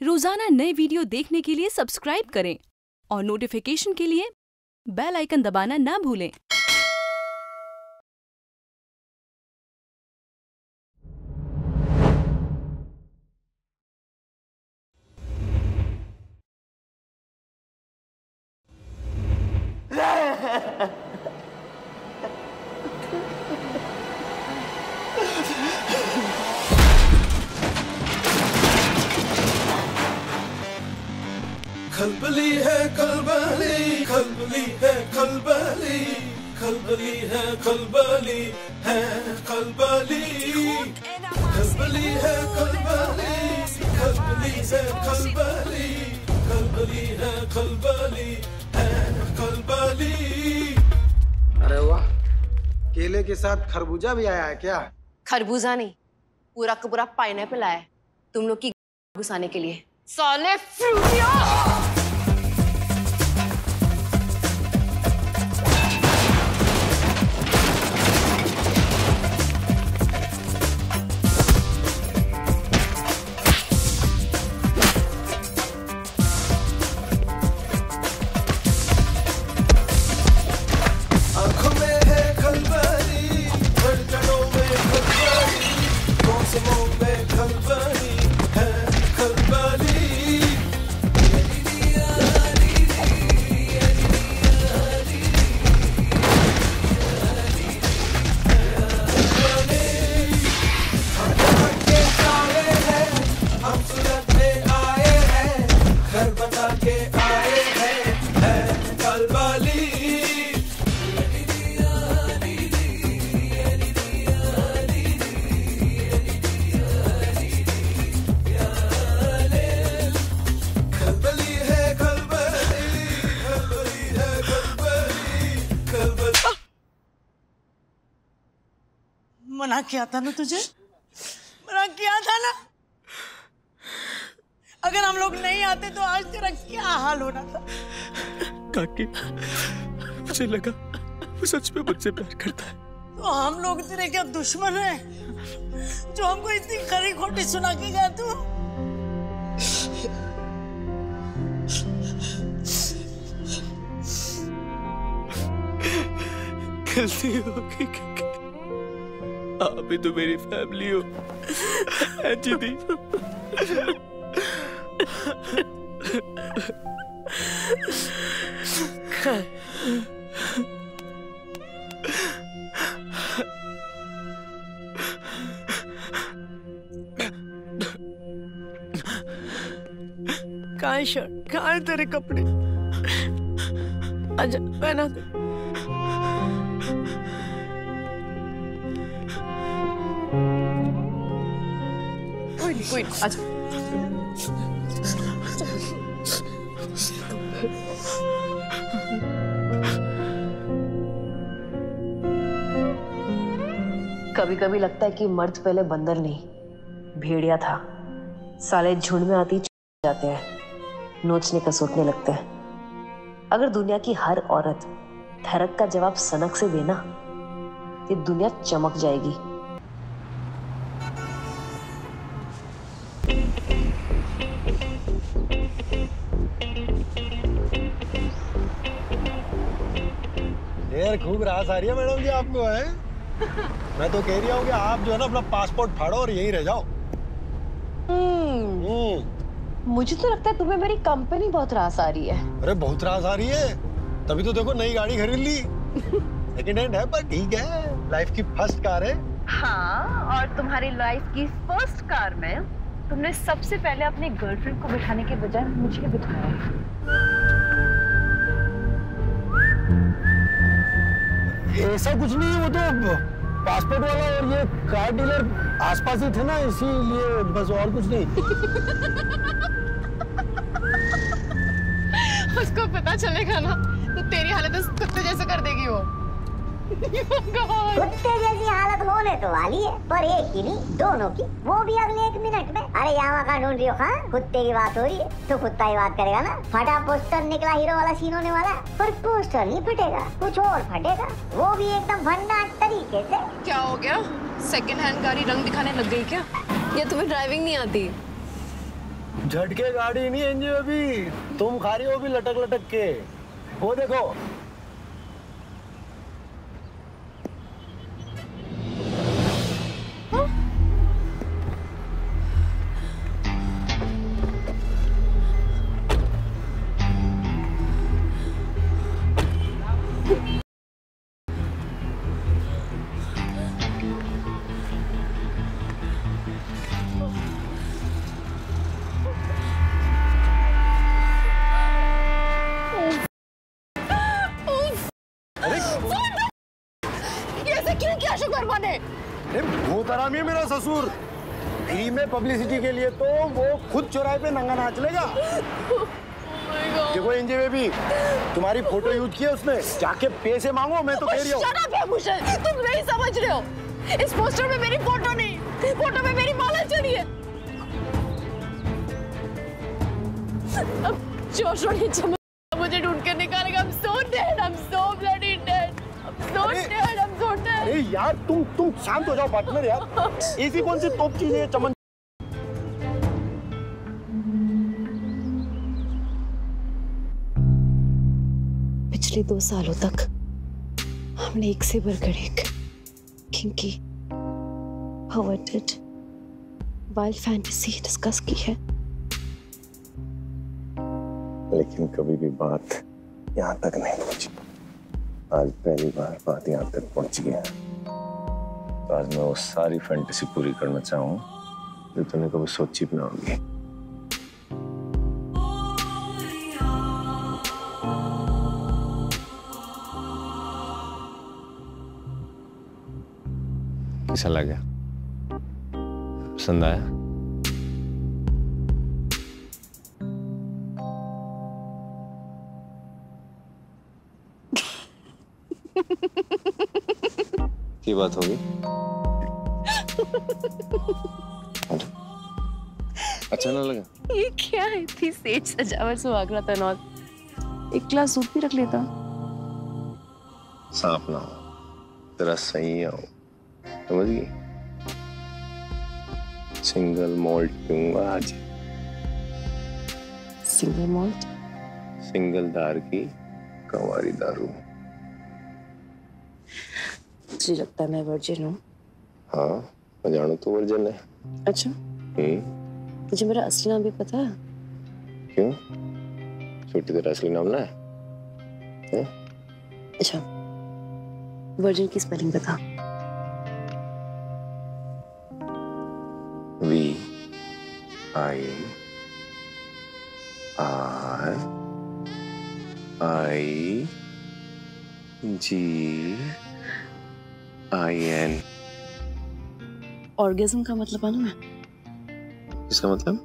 रोज़ाना नए वीडियो देखने के लिए सब्सक्राइब करें और नोटिफिकेशन के लिए बेल आइकन दबाना ना भूलें। खलबली है खलबली खलबली है खलबली खलबली है खलबली है खलबली। खलबली है खलबली खलबली है खलबली खलबली है खलबली है खलबली। अरे वाह केले के साथ खरबूजा भी आया है क्या? खरबूजा नहीं पूरा का पूरा पाइनएप्पल आया है तुम लोग की घुसाने के लिए। साले फ्रूटिया मना किया था ना तुझे? मना किया था ना? अगर हम लोग नहीं आते तो आज तेरा क्या हाल होना था? काकी मुझे लगा वो सच में मुझसे प्यार करता है। तो हम लोग तेरे क्या दुश्मन हैं? जो हमको इतनी खरी खोटी सुना के गया तू? गलती होगी आप भी तो मेरी फैमिली हो। जी दी कहाँ शर्ट है तेरे कपड़े? आजा, पहना कभी कभी लगता है कि मर्द पहले बंदर नहीं, भेड़िया था। साले झुंड में आती जाते हैं, नोचने का सोचने लगते हैं। अगर दुनिया की हर औरत धड़क का जवाब सनक से देना, ये दुनिया चमक जाएगी। यार खूब रास आ रही है मैडम जी आपको है? मैं तो कह रही हूँ कि आप जो है ना अपना पासपोर्ट फाड़ो और यहीं रह जाओ। हम्म, मुझे तो लगता है तुम्हें मेरी कंपनी बहुत रास आ रही है। अरे बहुत रास आ रही है। तभी तो देखो नई गाड़ी खरीद ली। सेकेंड हैंड है पर ठीक है। लाइफ की फ़र्स्ट कार है। हाँ और तुम्हारी लाइफ की फ़र्स्ट कार में तुमने सबसे पहले अपनी गर्लफ्रेंड को बिठाने के बजाय मुझे बिठाया ऐसा कुछ नहीं है वो तो पासपोर्ट वाला और ये कार डीलर आसपास ही थे ना, इसीलिए बस और कुछ नहीं। उसको पता चलेगा ना तो तेरी हालत कुत्ते जैसे कर देगी वो। कुत्ते जैसी हालत होने तो वाली है पर एक की नहीं दोनों की। वो भी अगले एक मिनट में। अरे यहाँ का ढूंढ रही हो खान कुत्ते की बात हो रही है तो कुत्ता ही बात करेगा ना। फटा पोस्टर निकला हीरो वाला सीन होने वाला पर पोस्टर नहीं फटेगा कुछ और फटेगा। वो भी एकदम भन्नाट तरीके से। क्या हो गया? सेकंड हैंड गाड़ी रंग दिखाने लग गई क्या? ये तुम्हें ड्राइविंग नहीं आती। झटके गाड़ी नहीं एनजी अभी। तुम खा रही हो भी लटक लटक के। वो देखो क्यों किया अरे बहुत आरामी है मेरा ससुर। फ्री में पब्लिसिटी के लिए तो वो खुद चौराहे पे नंगा नाच लेगा। देखो एनजे बेबी तुम्हारी फ़ोटो यूज़ की है उसने। जाके पैसे मांगो मैं तो कह रही हूँ। तुम नहीं समझ रहे हो। इस पोस्टर में मेरी फ़ोटो नहीं। फ़ोटो में मेरी माला चली है। अब जोश और अरे यार तुम तुम शांत हो जाओ पार्टनर यार। ऐसी कौन सी तोप चीज़ है चमन पिछले दो सालों तक हमने एक से बढ़कर एक किंकी वाइल्ड फैंटेसी डिस्कस की है। लेकिन कभी भी बात यहाँ तक नहीं पहुँची। आज पहली बार बात यहाँ तक पहुँच गया तो आज मैं वो सारी फैंटेसी पूरी करना चाहूँ जो तूने कभी सोची भी ना होगी। कैसा लगा पसंद आया? की बात होगी। अच्छा ना लगा। ये क्या है? इतनी सेज सजावट सुहागरा तनौत एक ग्लास सूप भी रख लेता। सांप ना हो। तेरा सही आओ समझ गई? सिंगल मॉल्ट पीऊँगा आज। सिंगल मॉल्ट सिंगल दार की कंवारी दारू। तुझे लगता है मैं वर्जिन हूँ। हाँ मैं जानू तो वर्जन है। अच्छा? हम्म। तुझे मेरा असली नाम भी पता है। क्यों? छोटी तेरा असली नाम ना है। हैं? अच्छा। वर्जिन की स्पेलिंग बता। V I R I ji I N orgasm का मतलब मालूम है? इसका मतलब?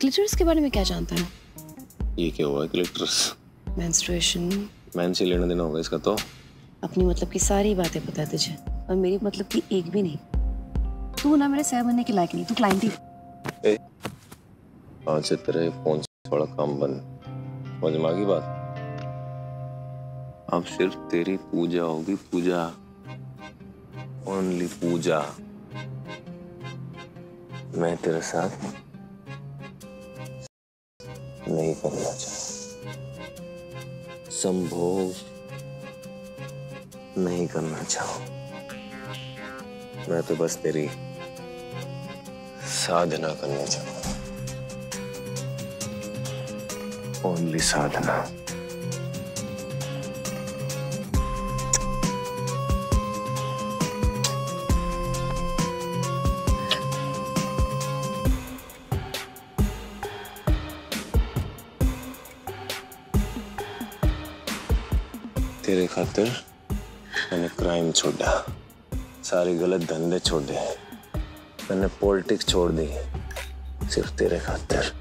क्लिटोरिस के बारे में क्या जानता है? ये क्या हुआ क्लिक्टर्स मेंस्ट्रुएशन मैन से लेना देना होगा इसका तो। अपनी मतलब की सारी बातें पता है तुझे और मेरी मतलब की एक भी नहीं। तू ना मेरे सह बनने के लायक नहीं तू क्लाइंट ही। आज से तेरे फ़ोन से थोड़ा काम बन समझ में आ गई बात? अब सिर्फ़ तेरी पूजा होगी, पूजा ओनली पूजा। मैं तेरे साथ नहीं करना चाहता। संभोग नहीं करना चाहूँ मैं तो बस तेरी साधना करना चाहूँगा ओनली साधना। तेरे? खातिर मैंने क्राइम छोड़ा। सारे गलत धंधे छोड़े मैंने पॉलिटिक्स छोड़ दी। सिर्फ़ तेरे खातिर।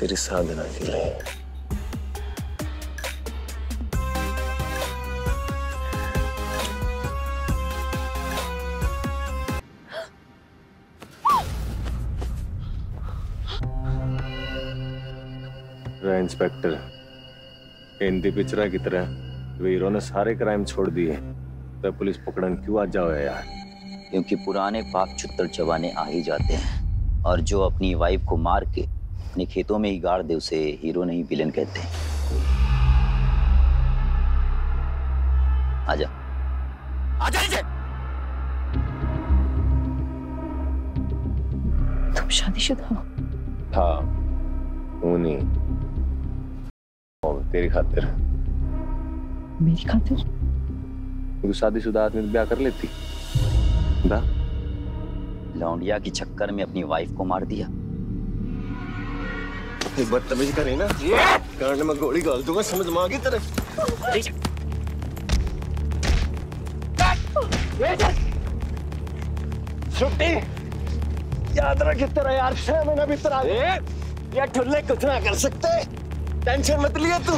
तेरी साधना के लिए। इंस्पेक्टर। हिंदी पिक्चर की तरह। वीरों ने सारे क्राइम छोड़ दिए। तो पुलिस पकड़न क्यों आ जाओ यार? क्योंकि पुराने पाप छुत्तर चबाने आ ही जाते हैं। और जो अपनी वाइफ को मार के अपने खेतों में ही गाड़ दे उसे हीरो नहीं विलन कहते आजा। आजा नीचे तुम शादीशुदा हो हाँ नहीं। और तेरी खातिर। मेरी खातिर? तू शादीशुदा आदमी ब्याह कर लेती। दा। लौंडिया के चक्कर में अपनी वाइफ को मार दिया। बदतमीजी करे ना। कारण में गोली गाल दूँगा समझ में आ गई तेरे। छुट्टी। याद रख तेरा यार छह महीना भीतर आ गए ये ठुल्ले कुछ ना कर सकते। टेंशन मत लिया तू।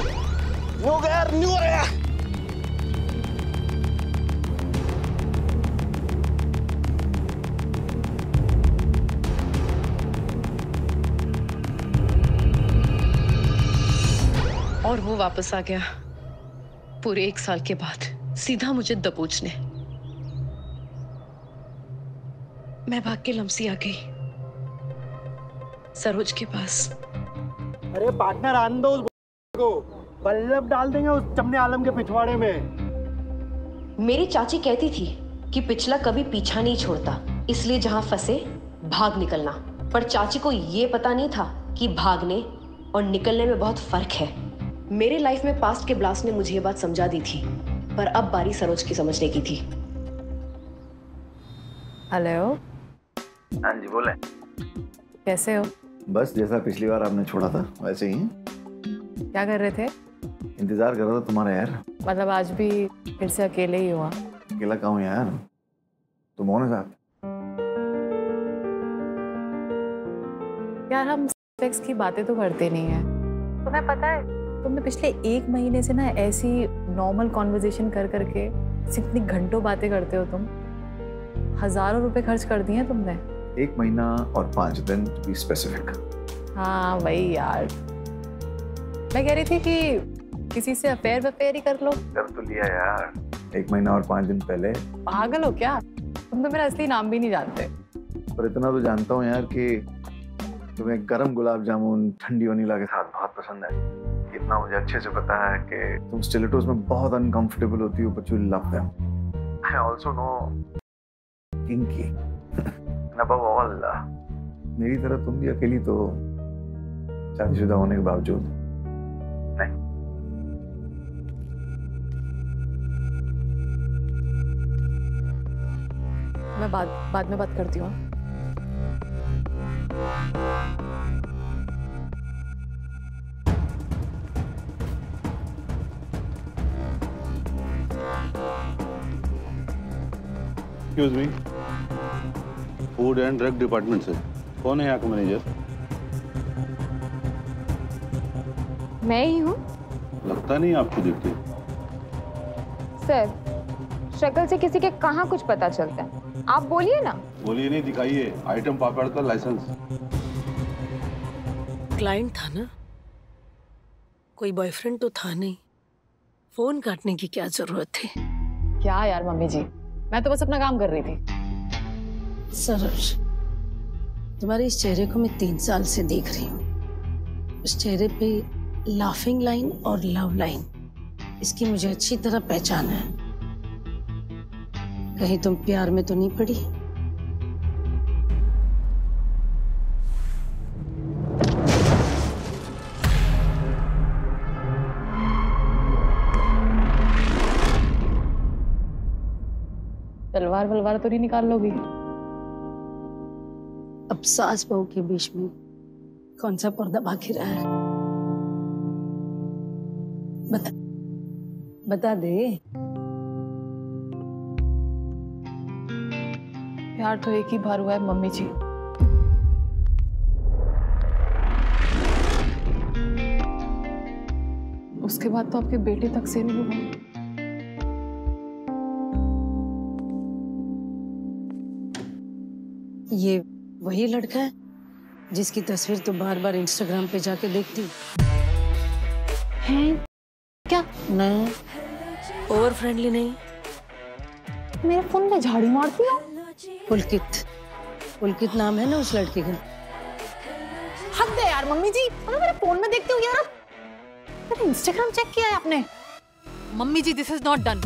नो गैर न्यू रहा और वो वापस आ गया। पूरे एक साल के बाद सीधा मुझे दबोचने। मैं भाग के लमसी आ गई। सरोज के पास। अरे पार्टनर आन दो उस को। बल्लभ डाल देंगे उस चमने आलम के पिछवाड़े में। मेरी चाची कहती थी कि पिछला कभी पीछा नहीं छोड़ता इसलिए जहाँ फंसे भाग निकलना। पर चाची को ये पता नहीं था कि भागने और निकलने में बहुत फ़र्क है। मेरे लाइफ में पास्ट के ब्लास्ट ने मुझे ये बात समझा दी थी पर अब बारी सरोज की समझने की थी। हेलो हाँ जी बोले। कैसे हो? बस जैसा पिछली बार आपने छोड़ा था वैसे ही। क्या कर रहे थे? इंतज़ार कर रहा था तुम्हारा यार। मतलब आज भी फिर से अकेले ही हुआ। अकेला कहाँ हूँ यार? तुम हो ना साथ। यार हम सेक्स की बातें तो करते नहीं है। तुम्हें पता है तुमने पिछले एक महीने से ना ऐसी नॉर्मल कॉन्वर्जेशन कर करके इतनी घंटों बातें करते हो तुम। हज़ारों रुपए खर्च कर दिए हैं तुमने। एक महीना और पाँच दिन बी स्पेसिफिक हाँ वही यार। मैं कह रही थी कि किसी से अफेयर वफेयर ही कर लो। कर तो लिया यार। एक महीना और पाँच दिन पहले। पागल हो क्या? तुम तो मेरा असली नाम भी नहीं जानते। पर इतना तो जानता हूँ यार कि तुम्हें गरम गुलाब जामुन ठंडी वनीला के साथ बहुत पसंद है। इतना मुझे अच्छे से पता है कि तुम स्टिलेटोस में बहुत अनकंफर्टेबल होती हो but you love them I also know kinky above all मेरी तरह तुम भी अकेली तो शादीशुदा होने के बावजूद। नहीं। मैं बाद बाद में बात करती हूँ। Excuse me food and drug department से कौन है यहाँ का मैनेजर मैं ही हूँ। लगता नहीं आपको देखते? सर शक्ल से किसी के कहाँ कुछ पता चलता है? आप बोलिए ना। बोलिए नहीं दिखाइए। आइटम पापड़ का लाइसेंस क्लाइंट था ना? कोई बॉयफ्रेंड तो था नहीं। फ़ोन काटने की क्या ज़रूरत थी? क्या यार मम्मी जी? मैं तो बस अपना काम कर रही थी। सरोज, तुम्हारे इस चेहरे को मैं तीन साल से देख रही हूँ। उस चेहरे पे लाफिंग लाइन और लव लाइन इसकी मुझे अच्छी तरह पहचान है। कहीं तुम प्यार में तो नहीं पड़ी? तलवार वलवार तो नहीं निकाल लोगी? अब सास बहू के बीच में कौन सा पर्दा बाकी रहा है? बता बता दे। प्यार तो एक ही बार हुआ है मम्मी जी। उसके बाद तो आपके बेटे तक से नहीं हुआ। ये वही लड़का है जिसकी तस्वीर तो बार बार इंस्टाग्राम पे जाके देखती हैं। क्या? नहीं ओवर फ्रेंडली नहीं। मेरे फ़ोन में झाड़ी मारती हो? पुलकित। पुलकित नाम है ना उस लड़के का। हद है यार मम्मी जी। अरे मेरे फ़ोन में देखते हो यार। इंस्टाग्राम चेक किया है आपने। Mummy ji this is not done